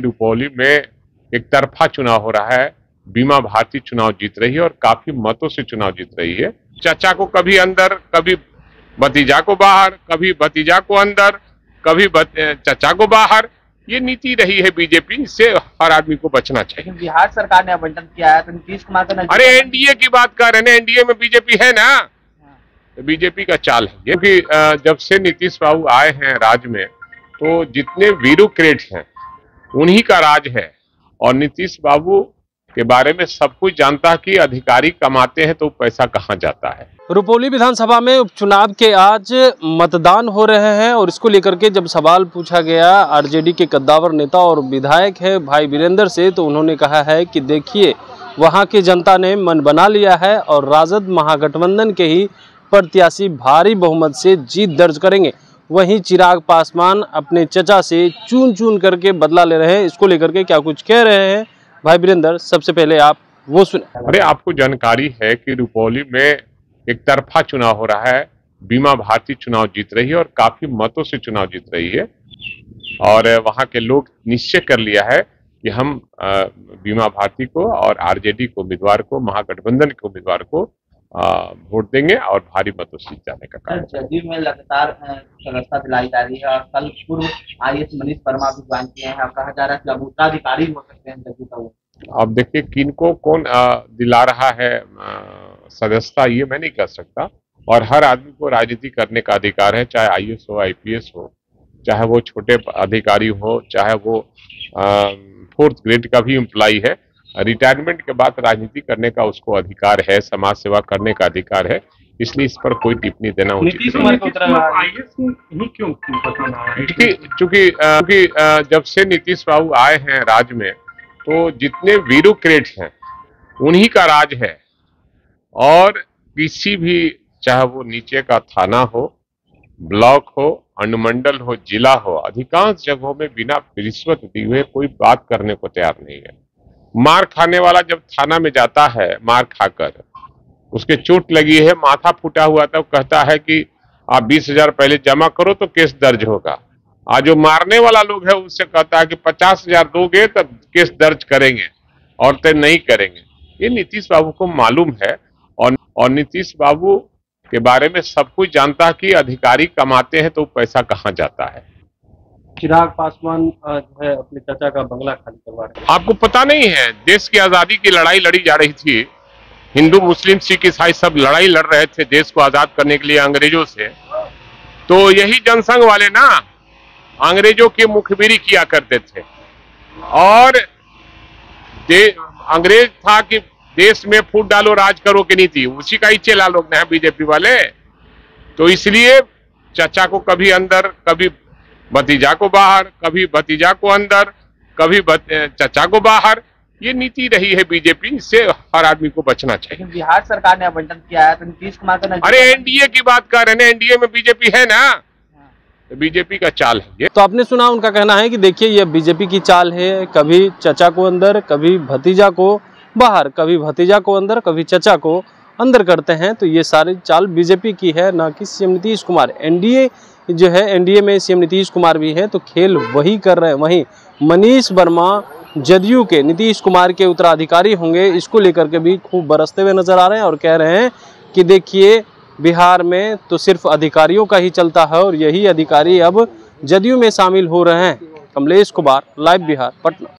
कि रुपौली में एक तरफा चुनाव हो रहा है। बीमा भारती चुनाव जीत रही है और काफ़ी मतों से चुनाव जीत रही है। चाचा को कभी अंदर कभी भतीजा को बाहर कभी भतीजा को अंदर कभी चाचा को बाहर। ये नीति रही है बीजेपी इससे हर आदमी को बचना चाहिए। बिहार सरकार ने आवंटन किया है तो नीतीश कुमार का अरे एनडीए की बात कर रहे हैं एनडीए में बीजेपी है ना? तो बीजेपी का चाल है। ये क्योंकि जब से नीतीश बाबू आए हैं राज्य में तो जितने ब्यूरोक्रेट हैं उन्हीं का राज है। और नीतीश बाबू के बारे में सब कुछ जानता कि अधिकारी कमाते हैं तो पैसा कहाँ जाता है। रुपौली विधानसभा में उपचुनाव के आज मतदान हो रहे हैं और इसको लेकर के जब सवाल पूछा गया, आरजेडी के कद्दावर नेता और विधायक है भाई वीरेंद्र से तो उन्होंने कहा है कि देखिए, वहाँ की जनता ने मन बना लिया है और राजद महागठबंधन के ही प्रत्याशी भारी बहुमत से जीत दर्ज करेंगे। वहीं चिराग पासवान अपने चचा से चून चून करके बदला ले रहे हैं। इसको लेकर के क्या कुछ कह रहे हैं? भाई वीरेंद्र, सबसे पहले आप वो सुने। अरे, आपको जानकारी है कि रुपौली में एक तरफा चुनाव हो रहा है। बीमा भारती चुनाव जीत रही है और काफ़ी मतों से चुनाव जीत रही है। और वहाँ के लोग निश्चय कर लिया है कि हम बीमा भारती को और आरजेडी को उम्मीदवार को, महागठबंधन के उम्मीदवार को वोट देंगे और भारी मतों से जाने का काम जदयू में लगातार सदस्यता दिलाई जा रही है और कल पूर्व आई एस मनीष वर्मा भी ज्वाइन किए हैं। और कहा जा रहा है कि अब उत्तराधिकारी हो सकते हैं जदयू का अब देखिए किनको कौन दिला रहा है सदस्यता ये मैं नहीं कह सकता। और हर आदमी को राजनीति करने का अधिकार है चाहे आईएएस हो आईपीएस हो चाहे वो छोटे अधिकारी हो चाहे वो फोर्थ ग्रेड का भी एम्प्लॉई है। रिटायरमेंट के बाद राजनीति करने का उसको अधिकार है समाज सेवा करने का अधिकार है इसलिए इस पर कोई टिप्पणी देना उचित नहीं। चूँकि क्योंकि जब से नीतीश बाबू आए हैं राज्य में तो जितने ब्यूरोक्रेट हैं उन्हीं का राज है। और किसी भी चाहे वो नीचे का थाना हो ब्लॉक हो अनुमंडल हो जिला हो अधिकांश जगहों में बिना रिश्वत दिए हुए कोई बात करने को तैयार नहीं है। मार खाने वाला जब थाना में जाता है, मार खाकर, उसके चोट लगी है, माथा फूटा हुआ तब कहता है कि आप बीस हज़ार पहले जमा करो तो केस दर्ज होगा। आज जो मारने वाला लोग है, उससे कहता है कि पचास हज़ार दोगे तब केस दर्ज करेंगे और तो नहीं करेंगे। ये नीतीश बाबू को मालूम है और और नीतीश बाबू के बारे में सब कुछ जानता है कि अधिकारी कमाते हैं तो पैसा कहाँ जाता है। चिराग पासवान जो है, अपने चाचा का बंगला खाली करवा रहे आपको पता नहीं है, देश की आज़ादी की लड़ाई लड़ी जा रही थी। हिंदू, मुस्लिम, सिख, ईसाई सब लड़ाई लड़ रहे थे देश को आज़ाद करने के लिए अंग्रेज़ों से। तो यही जनसंघ वाले ना, अंग्रेज़ों की मुखबिरी किया करते थे। और अंग्रेज़ था कि देश में फूट डालो, राज करो की नीति उसी का ही चेला लोग हैं, बीजेपी वाले। तो इसलिए चाचा को कभी अंदर, कभी भतीजा को बाहर कभी भतीजा को अंदर कभी चाचा को बाहर। ये नीति रही है बीजेपी इससे हर आदमी को बचना चाहिए। बिहार सरकार ने आवंटन किया है तो नीतीश कुमार का अरे एनडीए की बात कर रहे हैं एनडीए में बीजेपी है ना? तो बीजेपी का चाल है ये। तो आपने सुना उनका कहना है कि देखिए ये बीजेपी की चाल है कभी चचा को अंदर कभी भतीजा को बाहर कभी भतीजा को अंदर कभी चचा को अंदर करते हैं तो ये सारी चाल बीजेपी की है, ना कि सीएम नीतीश कुमार। एनडीए जो है, एनडीए में सीएम नीतीश कुमार भी हैं तो खेल वही कर रहे हैं। वहीं मनीष वर्मा जदयू के, नीतीश कुमार के उत्तराधिकारी होंगे, इसको लेकर के भी खूब बरसते हुए नज़र आ रहे हैं और कह रहे हैं कि देखिए, बिहार में तो सिर्फ़ अधिकारियों का ही चलता है और यही अधिकारी अब जदयू में शामिल हो रहे हैं। कमलेश कुमार, लाइव बिहार, पटना।